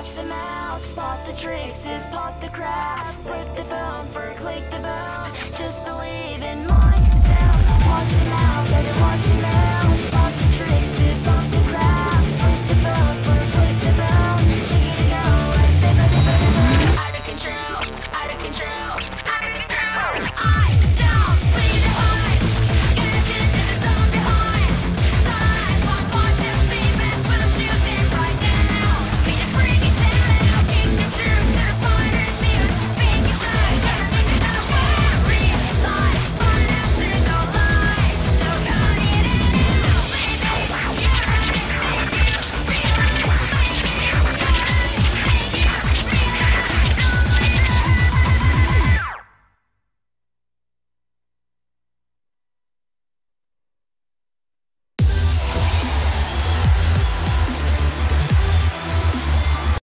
watch them out, spot the tricks, and spot the crap, flip the phone for click the bell, just believe in my sound, watch them out, better watch them